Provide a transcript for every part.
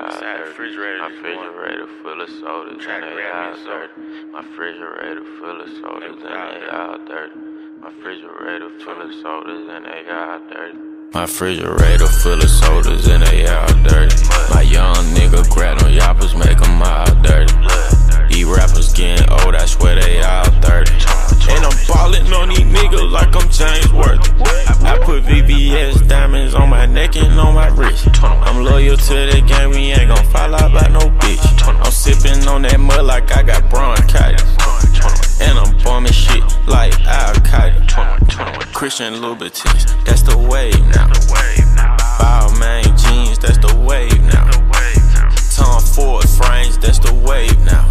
all Inside the refrigerator My refrigerator full of sodas and they all dirty. My refrigerator full of sodas and they all dirty. My refrigerator full of sodas and they all dirty. My refrigerator full of sodas and they all dirty. My young nigga grab them yappers, make them all dirty. These rappers getting old, I swear they all 30. And I'm ballin' on these niggas like I'm James Worthy. I put VVS diamonds on my neck and on my wrist. I'm loyal to the game, we ain't gon' fall out by no bitch. I'm sippin' on that mud like I got bronchitis. And I'm bombing shit like Al Qaeda. Christian Louboutins, that's the wave now. Balmain jeans, that's the wave now. Tom Ford frames, that's the wave now.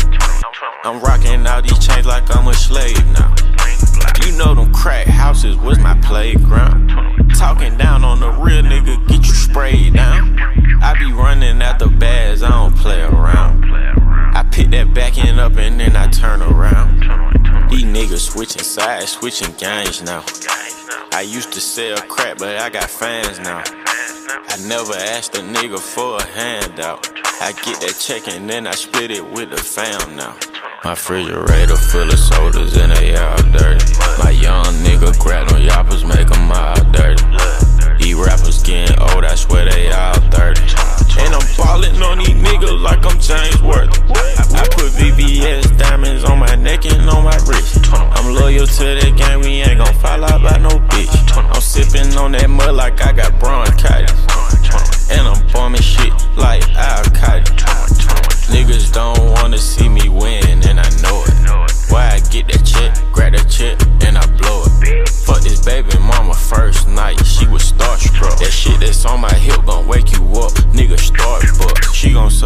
I'm rocking all these chains like I'm a slave now. You know them crack houses was my playground. Talking down on the real nigga, sprayed down. I be running out the bags, I don't play around. I pick that back end up and then I turn around. These niggas switching sides, switching gangs now. I used to sell crap, but I got fans now. I never asked a nigga for a handout. I get that check and then I split it with the fam now. My refrigerator full of sodas and they all dirty. My young nigga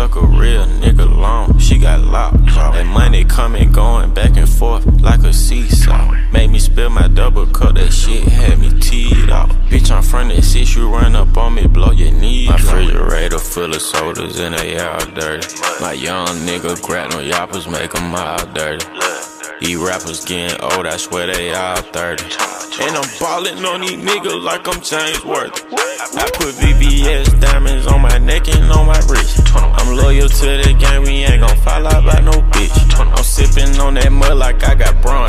suck a real nigga long, she got locked. That money coming, going back and forth like a seesaw. Made me spill my double cup, that shit had me teed off. Bitch, I'm from the six, you run up on me, blow your knees. My refrigerator full of sodas and they all dirty. My young nigga grab them yappers, make them all dirty. These rappers getting old, I swear they all 30. And I'm ballin' on these niggas like I'm James Worthy. I put VVS diamonds on my neck I'm to the game, we ain't gon' fall out by no bitch. I'm sippin' on that mud like I got bronchitis.